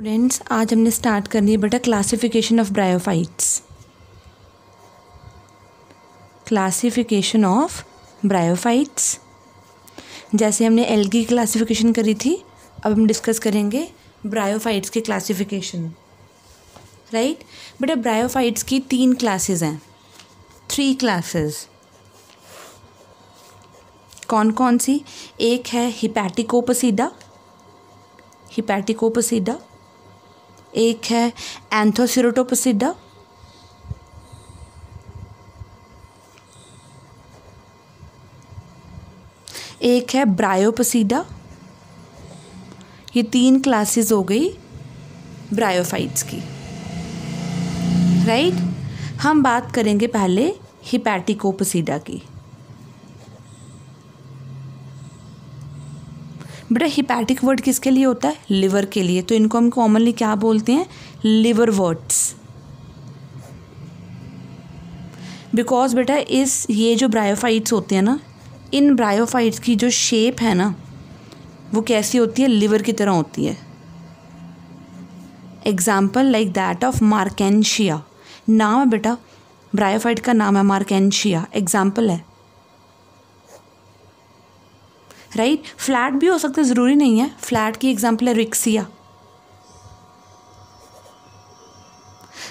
Students आज हमने start करनी है बेटा classification of bryophytes classification of bryophytes जैसे हमने एल की क्लासिफिकेशन करी थी, अब हम डिस्कस करेंगे ब्रायोफाइट्स की क्लासिफिकेशन राइट बेटा ब्रायोफाइट्स की तीन क्लासेस हैं. थ्री क्लासेस कौन कौन सी? एक है हिपैटिकोपसीडा हिपैटिकोपसीडा एक है एंथोसिरोटोपसिडा एक है ब्रायोपसीडा ये तीन क्लासेस हो गई ब्रायोफाइट्स की। Right right? हम बात करेंगे पहले हिपैटिकोपसीडा की। बेटा हिपैटिक वर्ड किसके लिए होता है? लिवर के लिए। तो इनको हम कॉमनली क्या बोलते हैं? लिवर वर्ड्स बिकॉज़ बेटा, इस, ये जो ब्रायोफाइट्स होते हैं ना, इन ब्रायोफाइट्स की जो शेप है ना, वो कैसी होती है? लिवर की तरह होती है। Example like that of Marchantia नाम है बेटा ब्रायोफाइट का नाम है मार्केंशिया एग्ज़ाम्पल है। राइट? फ्लैट भी हो सकता है ज़रूरी नहीं है। फ्लैट की एग्ज़ाम्पल है रिक्सिया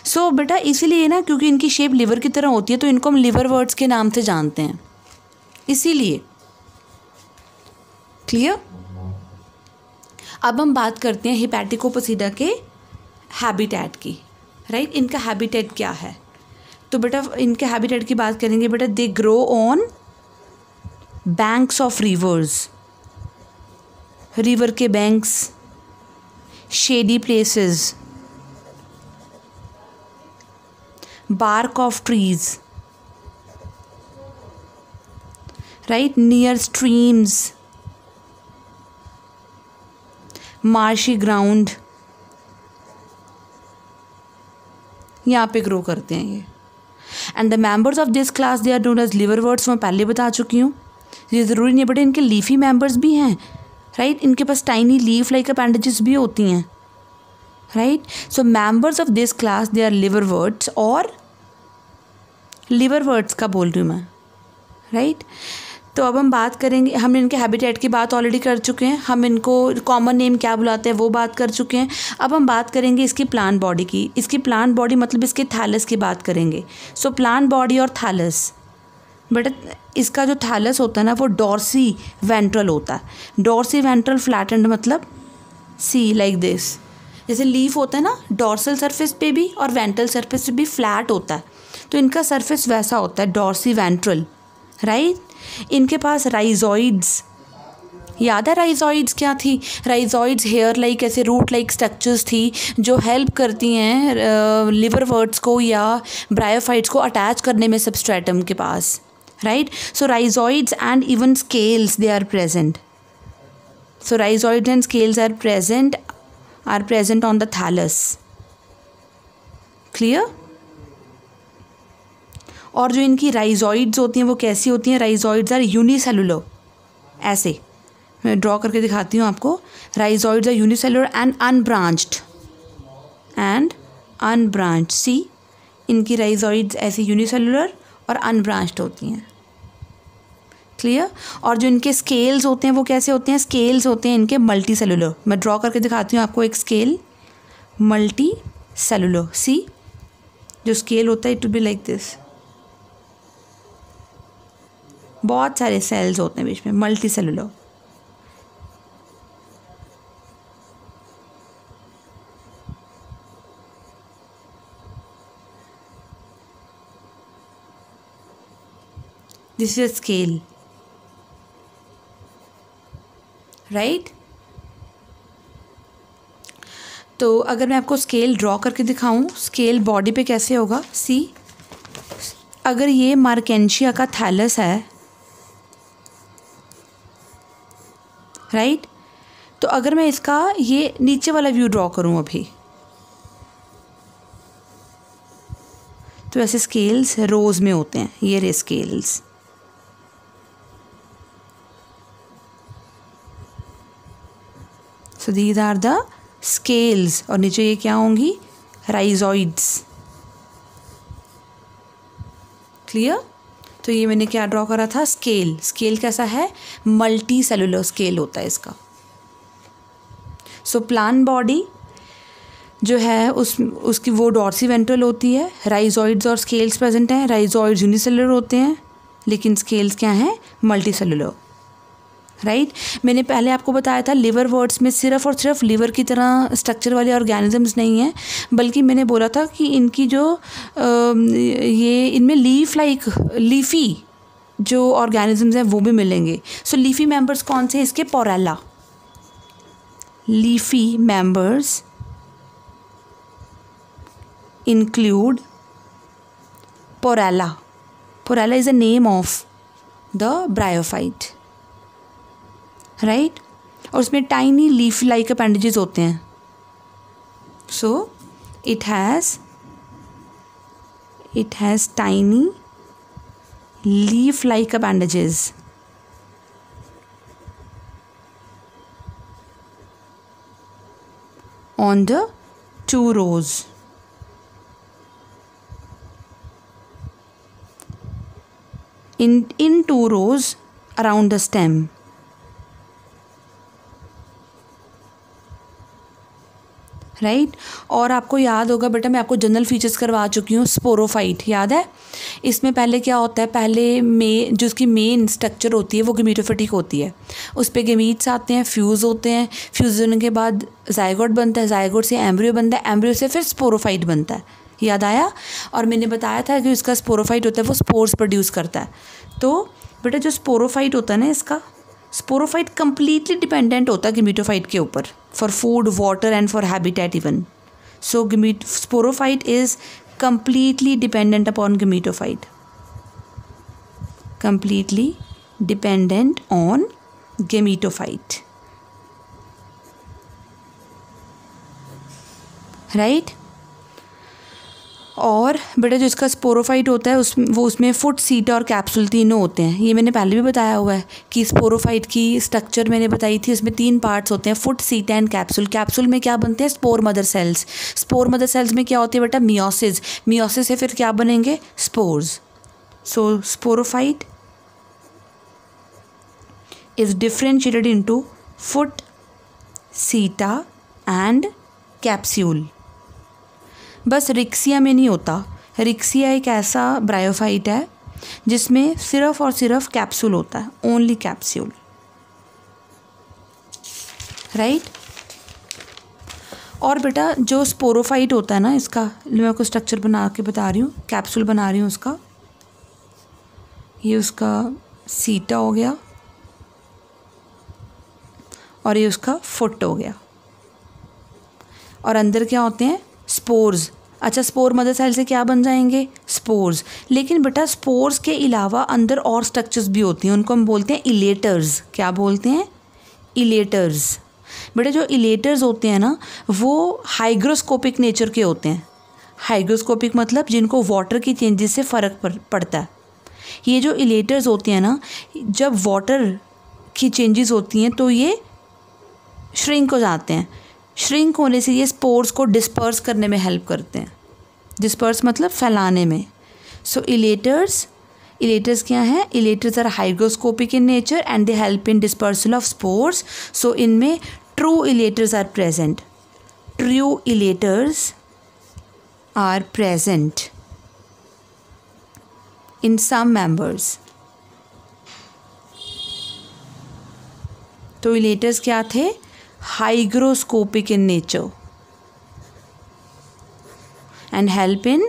सो so, बेटा इसीलिए ना क्योंकि इनकी शेप लिवर की तरह होती है तो इनको हम लिवर वर्ड्स के नाम से जानते हैं। इसीलिए। क्लियर अब हम बात करते हैं हिपैटिकोपसीडा के हैबिटेट की। राइट इनका हैबिटेट क्या है? तो बेटा इनके हैबिटेट की बात करेंगे बेटा they grow on banks of rivers river के banks shady places bark of trees right near streams marshy ground यहाँ पे ग्रो करते हैं ये। And the members of this class they are known as liverworts मैं पहले बता चुकी हूँ। ये ज़रूरी नहीं बटे इनके लीफी मेंबर्स भी हैं राइट इनके पास टाइनी लीफ लाइक अपेंडेजेस भी होती हैं right so members of this class they are liverworts और लिवर वर्ड्स का बोल रही हूँ मैं राइट तो अब हम बात करेंगे, हम इनके हैबिटेट की बात ऑलरेडी कर चुके हैं, हम इनको कॉमन नेम क्या बुलाते हैं वो बात कर चुके हैं। अब हम बात करेंगे इसकी प्लांट बॉडी की, इसकी प्लांट बॉडी मतलब इसके थैलस की बात करेंगे। सो प्लांट बॉडी और थैलस बट इसका जो थैलस होता है ना, वो डॉर्सी वेंट्रल होता है। डॉर्सी वेंट्रल फ्लैटेंड मतलब सी लाइक दिस जैसे लीफ होता है ना डॉर्सल सरफेस पे भी और वेंट्रल सरफेस पे भी फ्लैट होता है। तो इनका सरफेस वैसा होता है डॉर्सी वेंट्रल राइट इनके पास राइजॉइड्स याद है राइजॉइड्स क्या थी? राइजॉइड्स हेयर लाइक ऐसे रूट लाइक स्ट्रक्चर्स थी, जो हेल्प करती हैं लिवर वर्ड्स को या ब्रायोफाइट्स को अटैच करने में सबस्ट्रेटम के पास। Right? So, rhizoids and even scales, they are present. So rhizoids and scales are present are present on the thallus. Clear? और जो इनकी राइजॉइड्स होती हैं, वो कैसी होती हैं? राइजॉइड्स आर यूनिसेलुलर ऐसे। मैं ड्रॉ करके दिखाती हूँ आपको। Rhizoids are unicellular and unbranched and unbranch see इनकी राइजॉइड्स ऐसे यूनिसेलुलर और अनब्रांच्ड होती हैं। क्लियर और जो इनके स्केल्स होते हैं, वो कैसे होते हैं? स्केल्स होते हैं इनके मल्टी सेलुलर मैं ड्रॉ करके दिखाती हूँ आपको एक स्केल मल्टी सेलुलर सी जो स्केल होता है इट बी लाइक दिस बहुत सारे सेल्स होते हैं बीच में multicellular is a scale. Right? तो अगर मैं आपको स्केल ड्रॉ करके दिखाऊँ स्केल बॉडी पे कैसे होगा? सी अगर ये मार्केंशिया का थैलस है राइट तो अगर मैं इसका ये नीचे वाला व्यू ड्रॉ करूँ अभी तो ऐसे स्केल्स रोज़ में होते हैं, ये रे scales so these are the scales और नीचे ये क्या होंगी? राइजॉइड्स क्लियर तो ये मैंने क्या ड्रॉ करा था? स्केल स्केल कैसा है? मल्टी सेलुलर स्केल होता है इसका। सो प्लान बॉडी जो है, उस, उसकी वो डॉर्सी वेंट्रल होती है। राइजॉइड्स और स्केल्स प्रेजेंट हैं। राइजॉइड्स यूनिसेलुलर होते हैं। लेकिन स्केल्स क्या हैं? मल्टी सेलुलर राइट मैंने पहले आपको बताया था लिवर वर्ड्स में सिर्फ़ और सिर्फ़ लिवर की तरह स्ट्रक्चर वाले ऑर्गेनिजम्स नहीं हैं, बल्कि मैंने बोला था कि इनकी जो ये इनमें लीफ लाइक लीफी जो ऑर्गेनिजम्स हैं वो भी मिलेंगे। सो लीफी मेंबर्स कौन से इसके Porella leafy members include Porella Porella is a name of the bryophyte. Right और उसमें टाइनी लीफ लाइक अपेंडेजेस होते हैं। So it has it has tiny leaf like appendages on the two rows. In in two rows around the stem. Right? और आपको याद होगा, बेटा, मैं आपको जनरल फीचर्स करवा चुकी हूँ स्पोरोफाइट याद है? इसमें पहले क्या होता है, पहले मे जो उसकी मेन स्ट्रक्चर होती है, वो गेमीटोफिटिक होती है। उस पर गमीट्स आते हैं फ्यूज़ होते हैं फ्यूज़ होने के बाद जायगोट बनता है जायगोट से एम्ब्रियो बनता है एम्ब्रियो से फिर स्पोरोफाइट बनता है। याद आया? और मैंने बताया था कि इसका स्पोरोफाइट होता है, वो स्पोर्स प्रोड्यूस करता है। तो बेटा, जो स्पोरोफाइट होता है ना इसका स्पोरोफाइट कंप्लीटली डिपेंडेंट होता है गिमीटोफाइट के ऊपर for food water and for habitat even so gamete sporophyte is completely dependent upon gametophyte completely dependent on gametophyte right और बेटा जो इसका स्पोरोफाइट होता है, उस, वो उसमें फुट सीट और कैप्सूल तीनों होते हैं। ये मैंने पहले भी बताया हुआ है कि स्पोरोफाइट की स्ट्रक्चर मैंने बताई थी, उसमें तीन पार्ट्स होते हैं foot seta and capsule capsule में क्या बनते हैं? Spore mother cells spore mother cells में क्या होते हैं बेटा? मियोसिस मियोसिस से फिर क्या बनेंगे? Spores so sporophyte is differentiated into foot seta and capsule बस रिक्सिया में नहीं होता। रिक्सिया एक ऐसा ब्रायोफाइट है, जिसमें सिर्फ़ और सिर्फ़ कैप्सूल होता है, ओनली कैप्सूल। राइट? और बेटा, जो स्पोरोफाइट होता है ना इसका मैं आपको स्ट्रक्चर बना के बता रही हूँ कैप्सूल बना रही हूँ उसका, ये उसका सीटा हो गया, और ये उसका फुट हो गया। और अंदर क्या होते हैं? स्पोर्स अच्छा स्पोर मदर सेल से क्या बन जाएँगे? स्पोर्स लेकिन बेटा स्पोर्स के अलावा अंदर और स्ट्रक्चर्स भी होती हैं, उनको हम बोलते हैं इलेटर्स क्या बोलते हैं? इलेटर्स बेटा, जो इलेटर्स होते हैं ना, वो हाइग्रोस्कोपिक नेचर के होते हैं. हाइग्रोस्कोपिक मतलब जिनको वाटर की चेंजेस से फ़र्क पड़ता है. ये जो इलेटर्स होते हैं ना, जब वाटर की चेंजेस होती हैं तो ये श्रिंक हो जाते हैं. श्रिंक होने से ये स्पोर्स को डिस्पर्स करने में हेल्प करते हैं. डिस्पर्स मतलब फैलाने में। सो इलेटर्स इलेटर्स क्या हैं? Elaters are hygroscopic in nature and they help in dispersal of spores so इनमें true elaters are present true elaters are present in some members तो इलेटर्स क्या थे? Hygroscopic in nature. And help in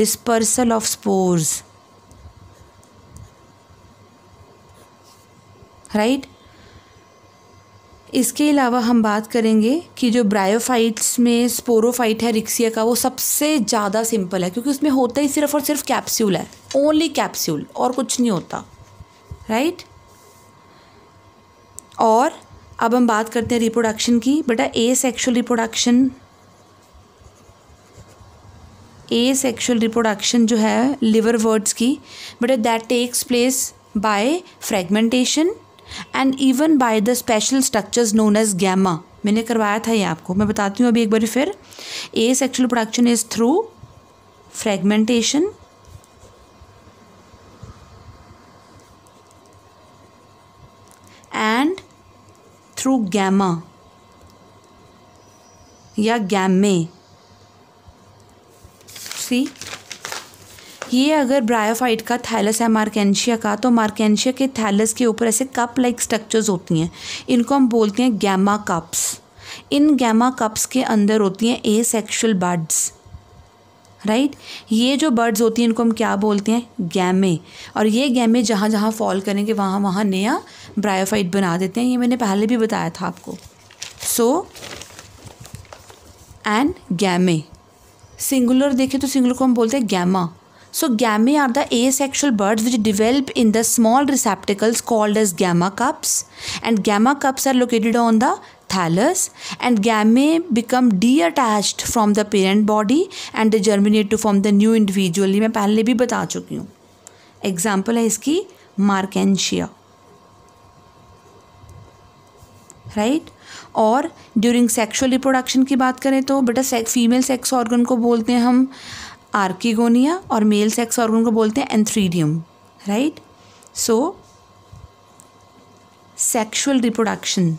dispersal of spores right right? इसके अलावा हम बात करेंगे कि जो ब्रायोफाइट्स में स्पोरोफाइट है रिक्सिया का, वो सबसे ज़्यादा सिंपल है, क्योंकि उसमें होता ही सिर्फ़ और सिर्फ़ कैप्सूल है ओनली कैप्सूल और कुछ नहीं होता राइट? और अब हम बात करते हैं रिप्रोडक्शन की, बेटा asexual reproduction asexual reproduction जो है लिवर वर्ड्स की but that takes place by fragmentation and even by the special structures known as gemma मैंने करवाया था ये आपको। मैं बताती हूँ अभी एक बार फिर। Asexual production is through fragmentation and through gemma या गैमे सी। ये अगर ब्रायोफाइट का थैलस है मार्केंशिया का तो मार्केंशिया के थैलस के ऊपर ऐसे कप लाइक स्ट्रक्चर्स होती हैं। इनको हम बोलते हैं gemma cups in gemma cups के अंदर होती हैं ए सेक्शुअल बर्ड्स राइट ये जो बर्ड्स होती हैं, इनको हम क्या बोलते हैं? गैमे और ये गैमे जहाँ जहाँ फॉल करेंगे, वहाँ वहाँ नया ब्रायोफाइट बना देते हैं। ये मैंने पहले भी बताया था आपको। सो एंड गैमे सिंगुलर देखें तो सिंगुलर को हम बोलते हैं gemma so gemmae are the asexual buds which develop in the small receptacles called as gemma cups and gemma cups are located on the thallus and gemmae become detached from the parent body and the germinate to from the new individual मैं पहले भी बता चुकी हूँ। Example है इसकी मार्केशिया right? और ड्यूरिंग सेक्सुअल रिप्रोडक्शन की बात करें तो बेटा फीमेल सेक्स ऑर्गन को बोलते हैं हम आर्किगोनिया और मेल सेक्स ऑर्गन को बोलते हैं antheridium right so sexual reproduction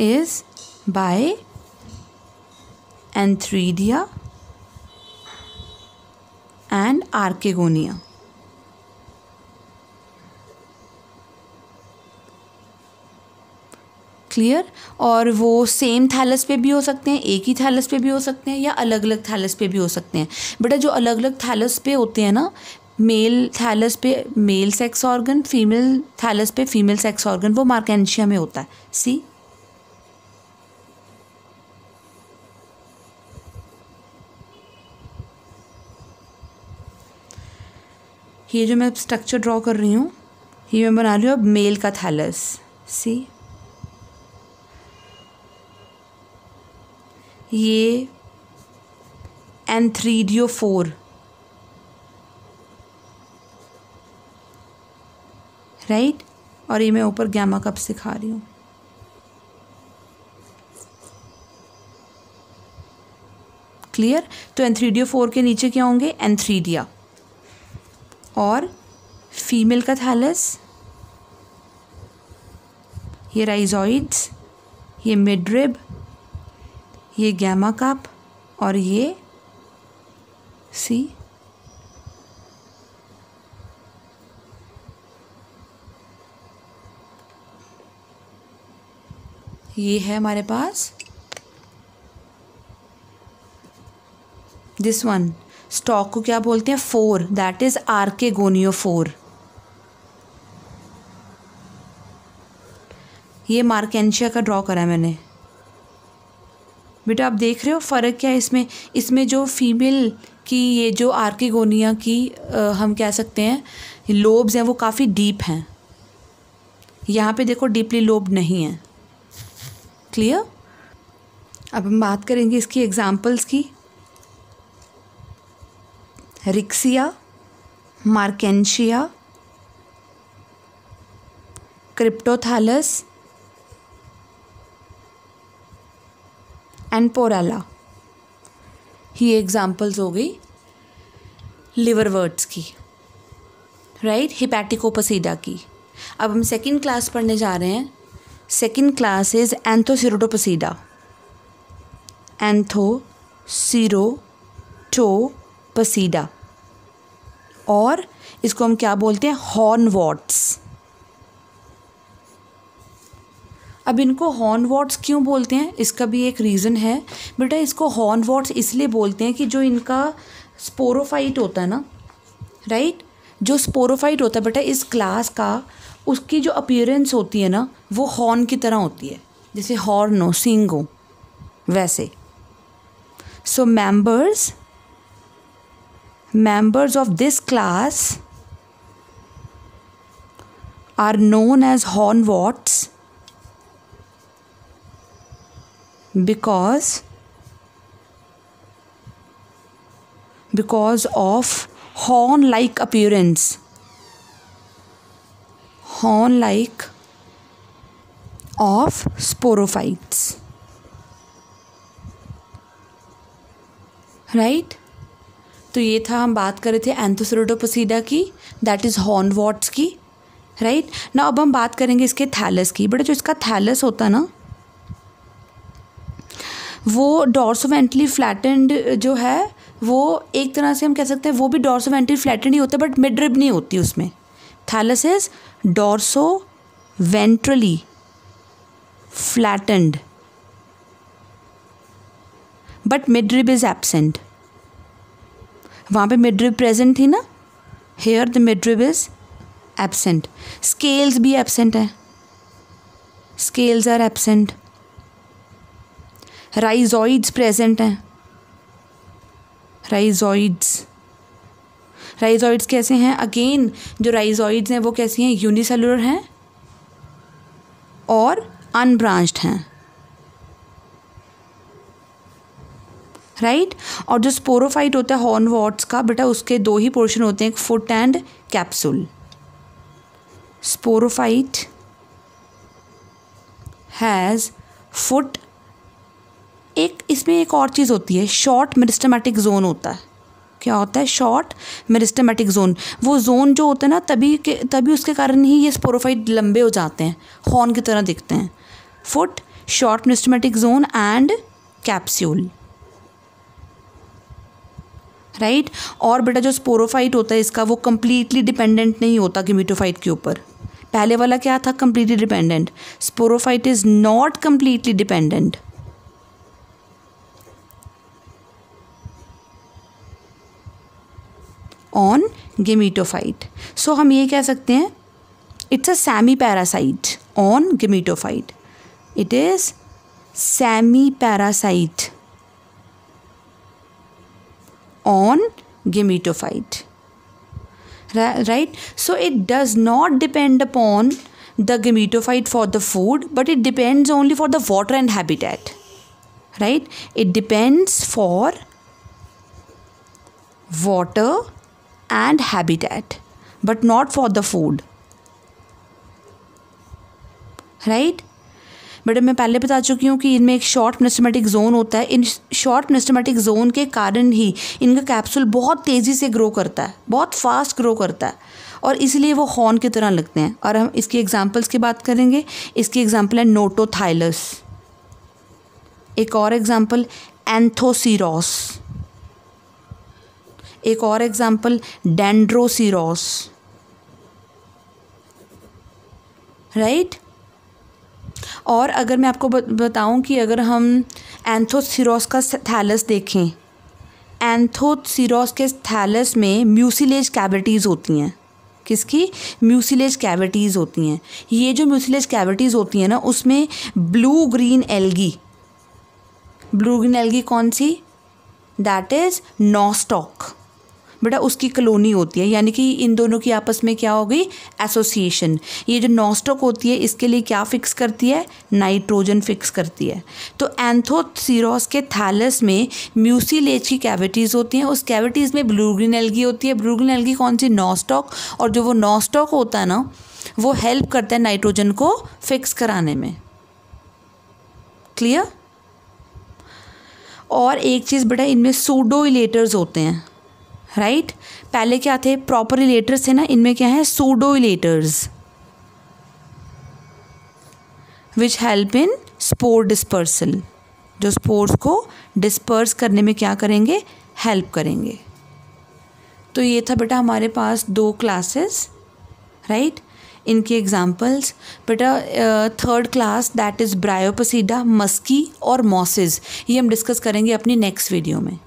is by antheridia and archegonia clear और वो सेम थैलस पे भी हो सकते हैं, एक ही थैलस पे भी हो सकते हैं या अलग अलग थैलस पे भी हो सकते हैं। बेटा जो अलग अलग थैलस पे होते हैं ना मेल थैलस पे male sex organ female thallus पे फीमेल सेक्स ऑर्गन वो मार्केंशिया में होता है। सी ये जो मैं स्ट्रक्चर ड्रॉ कर रही हूँ, ये मैं बना रही हूँ अब मेल का थैलस सी ये एंथ्रीडियो फोर राइट और ये मैं ऊपर गैमा कप सिखा रही हूँ। क्लियर तो एंथ्रीडियो फोर के नीचे क्या होंगे? एंथ्रीडिया और फीमेल का थैलस ये राइजॉइड्स ये मिड्रिब ये गैमा कप और ये सी ये है हमारे पास दिस वन स्टॉक को क्या बोलते हैं? फोर दैट इज़ आर के गोनियो फोर ये मार्केंशिया का ड्रॉ करा है मैंने। बेटा आप देख रहे हो फ़र्क क्या है इसमें? इसमें जो फीमेल की ये जो आर्किगोनिया की आ, हम कह सकते हैं लोब्स हैं वो काफ़ी डीप हैं। यहाँ पे देखो डीपली लोब नहीं है। क्लियर अब हम बात करेंगे इसकी एग्जांपल्स की। रिक्सिया मार्केंशिया क्रिप्टोथैलस एंड पोराला ये एग्जाम्पल्स हो गई लिवर वर्ड्स की राइट हिपैटिकोपसीडा की. अब हम सेकंड क्लास पढ़ने जा रहे हैं. Second class is Anthocerotopsida Anthocerotopsida और इसको हम क्या बोलते हैं? हॉर्न वॉट्स अब इनको हॉर्न वॉट्स क्यों बोलते हैं? इसका भी एक रीज़न है। बेटा, इसको हॉर्न वॉट्स इसलिए बोलते हैं कि जो इनका स्पोरोफाइट होता है ना राइट जो स्पोरोफाइट होता है, बेटा, इस क्लास का, उसकी जो अपीयरेंस होती है ना, वो हॉर्न की तरह होती है। जैसे हॉर्न हो सिंग हो, वैसे। So members members of this class are known as hornworts because because of horn like appearance horn like of sporophytes right right? तो ये था हम बात कर रहे थे एंथोसरोडोपोसीडा की दैट इज़ हॉर्नवॉट्स की राइट right? ना अब हम बात करेंगे इसके थैलस की बट जो इसका थैलस होता ना वो डॉर्सोवेंटली फ्लैटेंड जो है, वो एक तरह से हम कह सकते हैं, वो भी डॉर्सोवेंटली फ्लैटेंड ही होता है बट मिड्रिब नहीं होती उसमें। Thallus is dorsoventrally flattened but midrib is absent वहाँ पे मिड्रिब प्रेजेंट थी ना? Here the midrib is absent scales भी एबसेंट है। Scales are absent rhizoids present हैं। राइजॉइड्स राइजॉइड्स कैसे हैं? अगेन जो राइजॉइड्स हैं, वो कैसी हैं? यूनिसेलुलर हैं और अनब्रांच्ड हैं। Right right? और जो स्पोरोफाइट होता है हॉर्न वॉट्स का, बेटा उसके दो ही पोर्शन होते हैं, एक foot and capsule sporophyte has foot एक, इसमें एक और चीज़ होती है शॉर्ट मेरिस्टमेटिक जोन होता है। क्या होता है? शॉर्ट मेरिस्टमेटिक जोन वो जोन जो होता है ना, तभी के, तभी उसके कारण ही ये स्पोरोफाइट लंबे हो जाते हैं हॉर्न की तरह दिखते हैं। Foot short meristematic zone and capsule right और बेटा जो स्पोरोफाइट होता है इसका, वो कम्प्लीटली डिपेंडेंट नहीं होता गिमिटोफाइट के ऊपर। पहले वाला क्या था? Completely dependent sporophyte is not completely dependent on gametophyte so हम ये कह सकते हैं it's a semi parasite on gametophyte it is semi parasite on gametophyte right so it does not depend upon the gametophyte for the food but it depends only for the water and habitat right it depends for water and habitat, but not for the food. Right? But मैं पहले बता चुकी हूँ कि इनमें एक short मिनिस्टमेटिक zone होता है। इन शॉर्ट मिनिस्टमेटिक जोन के कारण ही इनका कैप्सूल बहुत तेज़ी से ग्रो करता है, बहुत फास्ट ग्रो करता है। और इसलिए वो हॉर्न की तरह लगते हैं। और हम इसकी एग्जांपल्स की बात करेंगे। इसकी एग्जांपल है नोटोथाइलस एक और एग्ज़ाम्पल एंथोसीरोस एक और एग्जांपल डेंड्रोसीरोस राइट right? और अगर मैं आपको बताऊँ कि अगर हम एंथोसिरोस का थैलस देखें एंथोसिरोस के थैलस में म्यूसिलेज कैविटीज़ होती हैं। किसकी? म्यूसिलेज कैविटीज़ होती हैं। ये जो म्यूसिलेज कैविटीज़ होती हैं ना, उसमें blue green algae blue green algae कौन सी? दैट इज़ नॉस्टॉक बेटा उसकी कलोनी होती है, यानी कि इन दोनों की आपस में क्या हो गई? एसोसिएशन ये जो नॉस्टॉक होती है, इसके लिए क्या फिक्स करती है? नाइट्रोजन फिक्स करती है। तो एंथोसीरोस के थैलस में म्यूसीलेज की कैविटीज़ होती हैं। उस कैविटीज़ में ब्लू ग्रीन एल्गी होती है। ब्लू ग्रीन एल्गी कौन सी? नॉस्टॉक और जो वो नॉस्टॉक होता है ना, वो हेल्प करता है नाइट्रोजन को फिक्स कराने में। क्लियर और एक चीज़ बेटा इनमें सूडो इलेटर्स होते हैं। राइट पहले क्या थे? प्रॉपर इलेटर्स थे ना? इनमें क्या है? Pseudo elaters which help in spore dispersal जो स्पोर्स को डिस्पर्स करने में क्या करेंगे? हेल्प करेंगे. तो ये था बेटा हमारे पास दो क्लासेस राइट इनके एग्जाम्पल्स बेटा third class that is Bryopsida Musci और मॉसेस ये हम डिस्कस करेंगे अपनी नेक्स्ट वीडियो में.